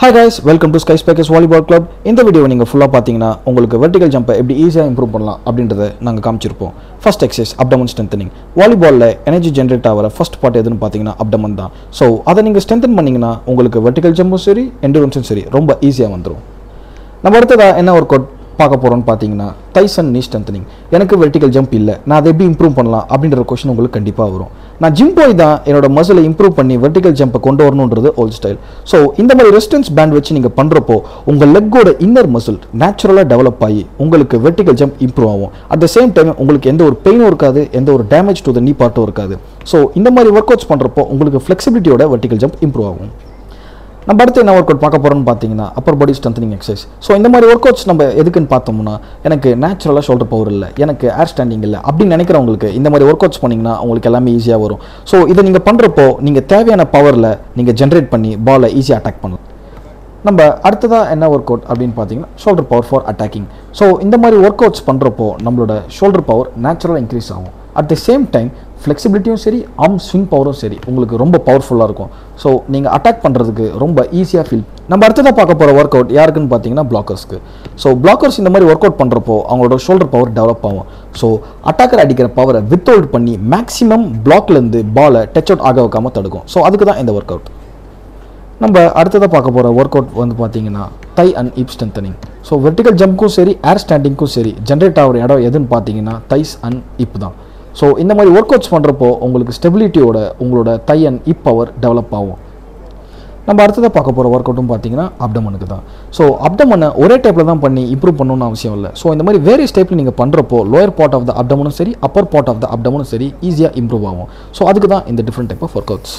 Hi guys welcome to sky spikers volleyball club இந்த video நீங்கள் ஃபுல்லாக பார்த்தீங்கன்னா உங்களுக்கு வெர்டிகல் ஜம்பை எப்படி ஈஸியாக இம்ப்ரூவ் பண்ணலாம் அப்படின்றத நாங்கள் காமிச்சிருப்போம். ஃபஸ்ட் எக்ஸசைஸ் அப்டமன் ஸ்ட்ரென்தனிங் வாலிபாலில் எனர்ஜி ஜென்ரேட் ஆகிற ஃபர்ஸ்ட் பார்ட் எதுன்னு பார்த்தீங்கன்னா அப்டமன் தான். ஸோ அதை நீங்கள் ஸ்ட்ரென்தன் பண்ணிங்கன்னா உங்களுக்கு வெர்டிகல் ஜம்பும் சரி எண்டூரன்ஸும் சரி ரொம்ப ஈஸியாக வந்துடும் நம்ம அடுத்ததாக என்ன ஒர்க் அவுட் பார்க்க போகிறோம்னு பார்த்தீங்கன்னா தைசன் நீ ஸ்ட்ரென்தனிங் எனக்கு வெர்டிகல் ஜம்ப் இல்லை. நான் அதை எப்படி இம்ப்ரூவ் பண்ணலாம் அப்படின்ற கொஷின் உங்களுக்கு கண்டிப்பாக வரும். நான் ஜிம் போய் தான் என்னோட மசிலை இம்ப்ரூவ் பண்ணி வெர்டிகல் ஜம்பை கொண்டு வரணுன்றது ஓல்ட் ஸ்டைல் ஸோ இந்த மாதிரி ரெஸ்டன்ஸ் பேண்ட் வச்சு நீங்கள் பண்ணுறப்போ உங்கள் லெக்கோட இன்னர் மசில் நேச்சுரலாக டெவலப் ஆகி உங்களுக்கு வெர்டிகல் ஜம்ப் இம்ப்ரூவ் ஆகும். அட் த சேம் டைம் உங்களுக்கு எந்த ஒரு பெயினும் இருக்காது எந்த ஒரு டேமேஜ் டு த நீ பார்ட்டும் இருக்காது. ஸோ இந்த மாதிரி ஒர்க் அவுட்ஸ் பண்ணுறப்போ உங்களுக்கு ஃப்ளெக்சிபிலிட்டியோட வெர்டிகல் ஜம்ப் இம்ப்ரூவ் ஆகும். நம்ம அடுத்து என்ன ஒர்க் அவுட் பார்க்க போகிறோம்னு பார்த்தீங்கன்னா upper body strengthening exercise so இந்த மாதிரி ஒர்க் அவுட்ஸ் நம்ம எதுக்குன்னு பார்த்தோம்னா எனக்கு நேச்சுரலாக ஷோல்டர் பவர் இல்லை எனக்கு ஏர் ஸ்டாண்டிங் இல்லை அப்படின்னு நினைக்கிறவங்களுக்கு இந்த மாதிரி ஒர்க் அவுட்ஸ் பண்ணிங்கன்னா உங்களுக்கு எல்லாமே ஈஸியாக வரும். ஸோ இதை நீங்கள் பண்ணுறப்போ நீங்கள் தேவையான பவரில் நீங்கள் ஜென்ரேட் பண்ணி பாலை ஈஸியாக அட்டாக் பண்ணலாம். நம்ம அடுத்ததாக என்ன ஒர்க் அவுட் அப்படின்னு பார்த்தீங்கன்னா shoulder power for attacking so இந்த மாதிரி ஒர்க் அவுட்ஸ் பண்ணுறப்போ நம்மளோட ஷோல்டர் பவர் நேச்சுரலாக இன்க்ரீஸ் ஆகும். அட் த சேம் டைம் ஃப்ளெக்சிபிலிட்டியும் சரி ஆம் ஸ்விங் பவரும் சரி உங்களுக்கு ரொம்ப பவர்ஃபுல்லாக இருக்கும். ஸோ நீங்கள் அட்டாக் பண்ணுறதுக்கு ரொம்ப ஈஸியாக ஃபீல் நம்ம அடுத்ததாக பார்க்க போகிற ஒர்க் அவுட் யாருக்குன்னு பார்த்தீங்கன்னா பிளாக்கர்ஸ்க்கு ஸோ பிளாக்கர்ஸ் இந்த மாதிரி ஒர்க் அவுட் பண்ணுறப்போ அவங்களோட ஷோல்டர் பவர் டெவலப் ஆகும். ஸோ அட்டாக்கர் அடிக்கிற பவரை வித் அவுட் பண்ணி மேக்ஸிமம் பிளாக்லேருந்து பாலை டச் அவுட் ஆக வைக்காமல் தடுக்கும். ஸோ அதுக்கு தான் இந்த ஒர்க் அவுட் நம்ம அடுத்ததாக பார்க்க போகிற ஒர்க் அவுட் வந்து பார்த்தீங்கன்னா thigh and hip strengthening so vertical ஜம்ப்க்கும் சரி ஏர் ஸ்டாண்டிங்க்கும் சரி ஜென்ரேட் ஆகிற இடம் எதுன்னு பார்த்தீங்கன்னா தைஸ் அண்ட் இப் தான். ஸோ இந்த மாதிரி ஒர்க் அவுட்ஸ் பண்ணுறப்போ உங்களுக்கு ஸ்டெபிலிட்டியோட உங்களோட thigh and hip power develop ஆகும். நம்ம அடுத்ததாக பார்க்க போகிற ஒர்க் அவுட்டும் பார்த்தீங்கன்னா அப்டமனுக்கு தான். ஸோ அப்டமனை ஒரே டைப்பில் தான் பண்ணி இம்ப்ரூவ் பண்ணணும்னு அவசியம் இல்லை. ஸோ இந்த மாதிரி வேரியஸ் டைப்பில் நீங்கள் பண்ணுறப்போ லோயர் பார்ட் ஆஃப் த அப்டமனும் சரி அப்பர் பார்ட் ஆஃப் த அப்டமனும் சரி ஈஸியாக இம்ப்ரூவ் ஆகும். ஸோ அதுக்கு தான் இந்த different type of workouts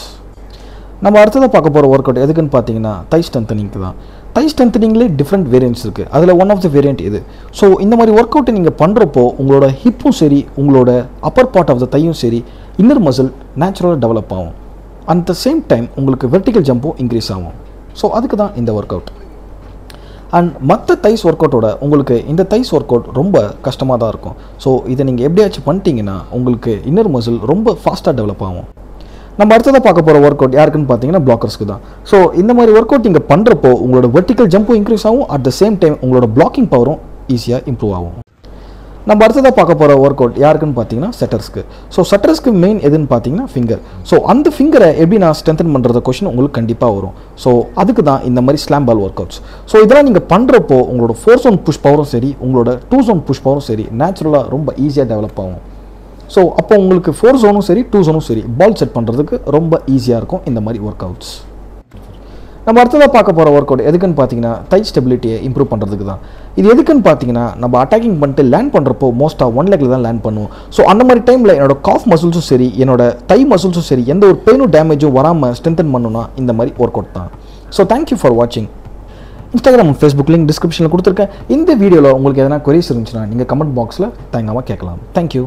நம்ம அடுத்ததாக பார்க்க போகிற ஒர்க் அவுட் எதுக்குன்னு பார்த்தீங்கன்னா தை ஸ்ட்ரென்தனிங்க்கு தான். தை ஸ்ட்ரென்த்னிங்லே டிஃப்ரெண்ட் வேரியன்ட்ஸ் இருக்குது அதில் ஒன் ஆஃப் த வேரியன்ட் இது ஸோ இந்த மாதிரி ஒர்க் அவுட்டை நீங்கள் பண்ணுறப்போ உங்களோட ஹிப்பும் சரி உங்களோட அப்பர் பார்ட் ஆஃப் த தையும் சரி இன்னர் மசில் நேச்சுரலாக டெவலப் ஆகும். அட் த சேம் டைம் உங்களுக்கு வெர்டிகல் ஜம்பும் இன்க்ரீஸ் ஆகும். ஸோ அதுக்கு தான் இந்த ஒர்க் அவுட் அண்ட் மற்ற தைஸ் ஒர்க் அவுட்டோட உங்களுக்கு இந்த தைஸ் ஒர்க் அவுட் ரொம்ப கஷ்டமாக தான் இருக்கும். ஸோ இதை நீங்கள் எப்படியாச்சும் பண்ணிட்டீங்கன்னா உங்களுக்கு இன்னர் மசில் ரொம்ப ஃபாஸ்ட்டாக டெவலப் ஆகும். நம்ம அடுத்ததாக பார்க்க போகிற ஒர்க் அவுட் யாருக்குன்னு பார்த்தீங்கன்னா பிளாக்கர்ஸ்க்கு தான். ஸோ இந்த மாதிரி ஒர்க் அவுட் நீங்கள் பண்ணுறப்போ உங்களோட வெர்டிக்கல் ஜம்பும் இன்க்ரீஸ் ஆகும். அட் த சேம் டைம் உங்களோட பிளாக்கிங் பவரும் ஈஸியாக இம்ப்ரூவ் ஆகும். நம்ம அடுத்ததாக பார்க்க போகிற ஒர்க் அவுட் யாருக்குன்னு பார்த்தீங்கன்னா செட்டர்ஸ்க்கு ஸோ செட்டர்ஸ்க்கு மெயின் எதுன்னு பார்த்தீங்கன்னா ஃபிங்கர் ஸோ அந்த ஃபிங்கரை எப்படி நான் ஸ்ட்ரென்தன் பண்ணுறத கொஷின் உங்களுக்கு கண்டிப்பாக வரும். ஸோ அதுக்கு தான் இந்த மாதிரி slam ball workouts so இதெல்லாம் நீங்கள் பண்ணுறப்போ உங்களோட ஃபோர் ஜோன் புஷ் பவரும் சரி உங்களோட டூ ஜோன் புஷ் பவரும் சரி நேச்சுரலாக ரொம்ப ஈஸியாக டெவலப் ஆகும். ஸோ அப்போ உங்களுக்கு ஃபோர் ஜோனும் சரி டூ ஜோனும் சரி. பால் செட் பண்ணுறதுக்கு ரொம்ப ஈஸியாக இருக்கும் இந்த மாதிரி ஒர்க் அவுட்ஸ் நம்ம அடுத்ததாக பார்க்க போகிற ஒர்க் அவுட் எதுக்குன்னு பார்த்தீங்கன்னா தை ஸ்டெபிலிட்டியை இம்ப்ரூவ் பண்ணுறதுக்கு தான். இது எதுக்குன்னு பார்த்தீங்கன்னா நம்ம அட்டாக்கிங் பண்ணிட்டு லேண்ட் பண்ணுறப்போ மோஸ்ட்டாக ஒன் லெக்கில் தான் லேண்ட் பண்ணுவோம். ஸோ அந்த மாதிரி டைமில் என்னோட காஃப் மசில்ஸும் சரி என்னோட தை மசில்ஸும் சரி எந்த ஒரு பெயினும் டேமேஜும் வராமல் ஸ்ட்ரென்தன் பண்ணுன்னா இந்த மாதிரி ஒர்க் அவுட் தான் ஸோ தேங்க்யூ ஃபார் வாட்சிங் இன்ஸ்டாகிராம் ஃபேஸ்புக் லிங்க் டிஸ்கிரிப்ஷனில் கொடுத்துருக்கேன். இந்த வீடியோவில் உங்களுக்கு எதனா கொரிஸ் இருந்துச்சுன்னா நீங்கள் கமெண்ட் பாக்ஸில் தயங்காமல் கேட்கலாம். தேங்க்யூ